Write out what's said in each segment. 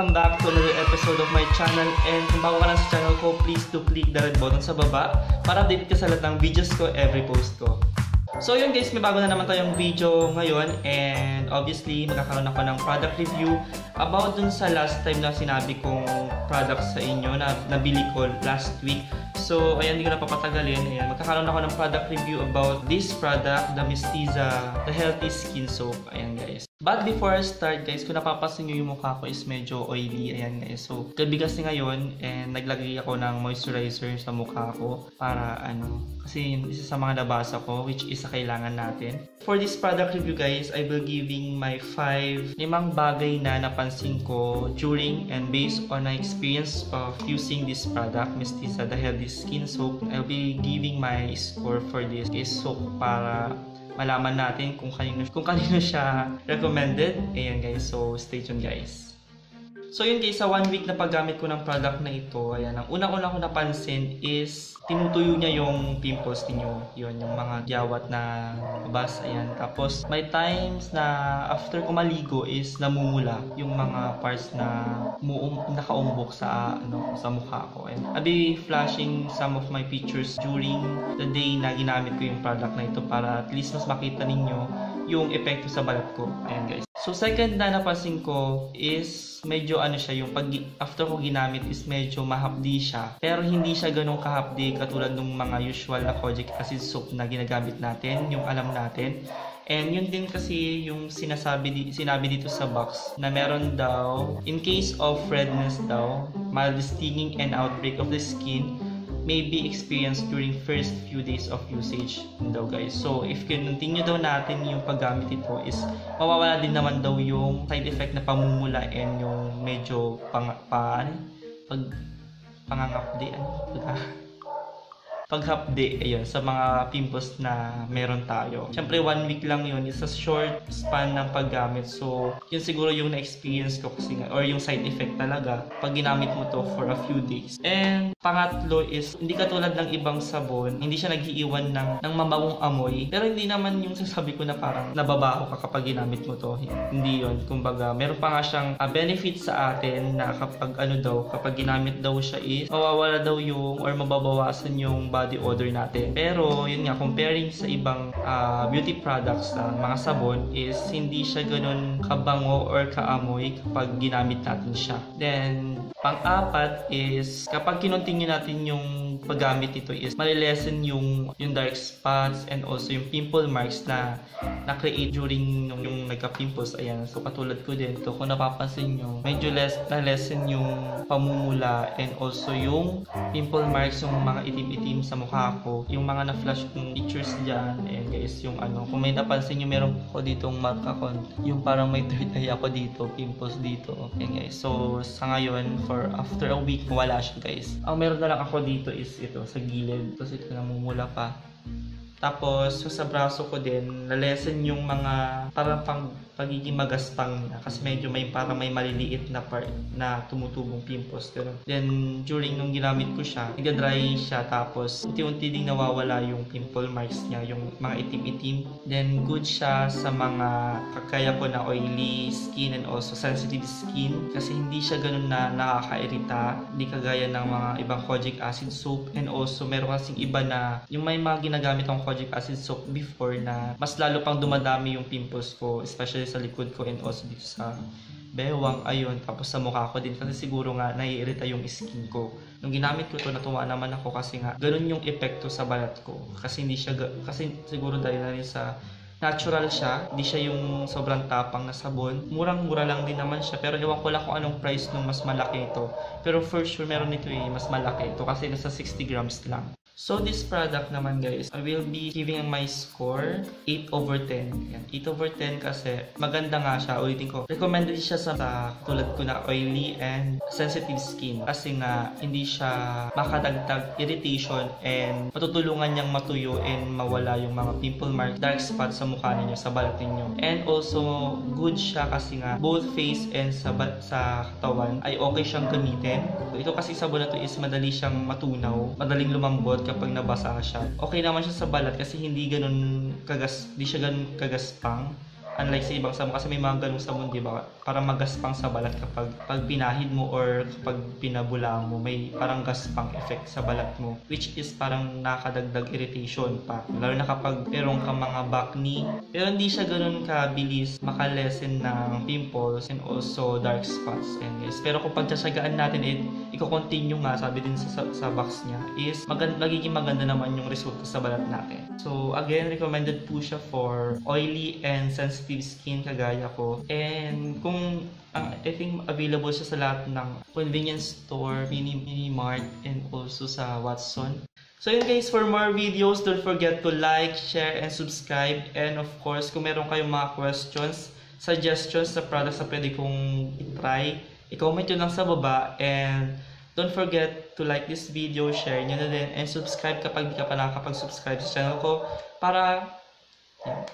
welcome back to another episode of my channel and kung bago ka lang sa channel ko, please do click the red button sa baba para update ka sa lahat ng videos ko every post ko. So yun guys, may bago na naman tayong video ngayon and obviously magkakaroon ako ng product review about dun sa last time na sinabi kong product sa inyo na nabili ko last week. So ayan, hindi ko na papatagalin. Ayan, magkakaroon ako ng product review about this product, the Mestiza, the Healthy Skin Soap. Ayan. But before I start guys, kung napapansin nyo yung mukha ko is medyo oily. Ayan guys. So, gabi kasi ngayon and naglagay ako ng moisturizer sa mukha ko para ano, kasi isa sa mga nabasa ko which is kailangan natin. For this product review guys, I will giving my 5 limang bagay na napansin ko during and based on my experience of using this product, Mestiza the Healthy Skin Soap. I'll be giving my score for this is soap para malaman natin kung kanino, kung kanino siya recommended. Ayan guys, so stay tuned guys. So yun guys, sa one week na paggamit ko ng product na ito, ayan, ang unang-una ko napansin is tinutuyo niya yung pimples ninyo. Yun, yung mga gyawat na bas, ayan. Tapos may times na after ko maligo is namumula yung mga parts na muum, nakaumbok sa ano sa mukha ko. And I'll be flashing some of my pictures during the day na ginamit ko yung product na ito para at least mas makita ninyo yung epekto sa balat ko. Ayan guys. So second na napansin ko is medyo ano siya yung pag after ko ginamit is medyo mahapdi siya. Pero hindi siya ganun kahapdi katulad ng mga usual na kojic acid soap na ginagamit natin, yung alam natin. And yun din kasi yung sinasabi sinabi dito sa box na meron daw in case of redness daw, mild stinging and outbreak of the skin may be experienced during first few days of usage daw guys. So if continue daw natin yung paggamit ito is mawawala din naman daw yung side effect na pamumula and yung medyo pang, pa, ano, pag pangangapdi ano, paghapdi ayun, sa mga pimples na meron tayo. Siyempre, one week lang yun. It's a short span ng paggamit. So, yun siguro yung na-experience ko kasi nga, or yung side effect talaga pag ginamit mo to for a few days. And pangatlo is, hindi katulad ng ibang sabon, hindi siya nag-iiwan ng, ng mabawong amoy. Pero hindi naman yung sasabi ko na parang nababaho ka kapag ginamit mo to. Hindi yun. Kumbaga, meron pa nga siyang uh, benefit sa atin na kapag ano daw, kapag ginamit daw siya is, mawawala daw yung or mababawasan yung body odor natin. Pero, yun nga, comparing sa ibang uh, beauty products na mga sabon is hindi siya ganun kabango or kaamoy kapag ginamit natin siya. Then, pang-apat is kapag kinontinue natin yung paggamit nito is malilesen yung yung dark spots and also yung pimple marks na na-create during nung yung nagka-pimples. Ayan, so katulad ko din to kung napapansin nyo, medyo less na-lessen yung pamumula and also yung pimple marks yung mga itim-itim sa mukha ko. Yung mga na-flash kong pictures dyan. And guys, yung ano, kung may napansin nyo, meron ko ditong marka ko. Yung parang may third eye ako dito, pimples dito. Okay guys. So, sa ngayon, for after a week, wala siya guys. Ang meron na lang ako dito is ito, sa gilid. Tapos ito namumula pa. Tapos, so sa braso ko din, nalesen yung mga parang pang pagiging magaspang niya. Kasi medyo may parang may maliliit na part na tumutubong pimples ganun. Then during nung ginamit ko siya, nagda-dry siya. Tapos unti-unti ding nawawala yung pimple marks niya, yung mga itim-itim. Then good siya sa mga kakaya ko na oily skin and also sensitive skin. Kasi hindi siya ganun na nakakairita, hindi kagaya ng mga ibang kojic acid soap. And also meron kasing iba na yung may mga ginagamit akong kojic acid soap before na mas lalo pang dumadami yung pimples ko especially sa likod ko and also dito sa bewang, ayun, tapos sa mukha ko din kasi siguro nga naiirita yung skin ko. Nung ginamit ko to natuwa naman ako kasi nga ganun yung epekto sa balat ko. Kasi hindi siya, kasi siguro dahil na rin sa natural siya, hindi siya yung sobrang tapang na sabon. Murang-mura lang din naman siya, pero ewan ko lang kung anong price nung mas malaki ito. Pero for sure meron nito eh, mas malaki ito kasi nasa 60 grams lang. So this product naman guys, I will be giving my score 8 over 10. Yan, 8 over 10 kasi maganda nga siya. Ulitin ko, recommended siya sa, sa tulad ko na oily and sensitive skin. Kasi nga, hindi siya makadagdag irritation and matutulungan niyang matuyo and mawala yung mga pimple mark, dark spots sa mukha ninyo, sa balat ninyo. And also, good siya kasi nga, both face and sa, sa katawan ay okay siyang gamitin. Ito kasi sabon na to is madali siyang matunaw, madaling lumambot kapag nabasa siya. Okay naman siya sa balat kasi hindi ganun kagas, hindi siya ganun kagaspang. Unlike sa ibang sabon kasi may mga ganung sabon, di ba? Parang magaspang sa balat kapag pag pinahid mo or kapag pinabula mo, may parang gaspang effect sa balat mo. Which is parang nakadagdag irritation pa. Lalo na kapag meron kang mga acne. Pero hindi siya ganun kabilis makalesen ng pimples and also dark spots. And yes, pero kung pagtsatsagaan natin, eh, i-continue nga, sabi din sa, sa, sa box niya, is magand magiging maganda naman yung resulta sa balat natin. So, again, recommended po siya for oily and sensitive skin kagaya ko. And kung ang I think available siya sa lahat ng convenience store, mini mini mart and also sa Watson. So yun guys, for more videos, don't forget to like, share, and subscribe. And of course, kung meron kayong mga questions, suggestions sa products na pwede kong i-try, i-comment nyo lang sa baba. And don't forget to like this video, share nyo na din, and subscribe kapag di ka pa nakakapag-subscribe sa channel ko para yan,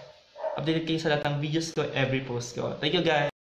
updated kayo sa lahat ng videos ko, every post ko. Thank you guys!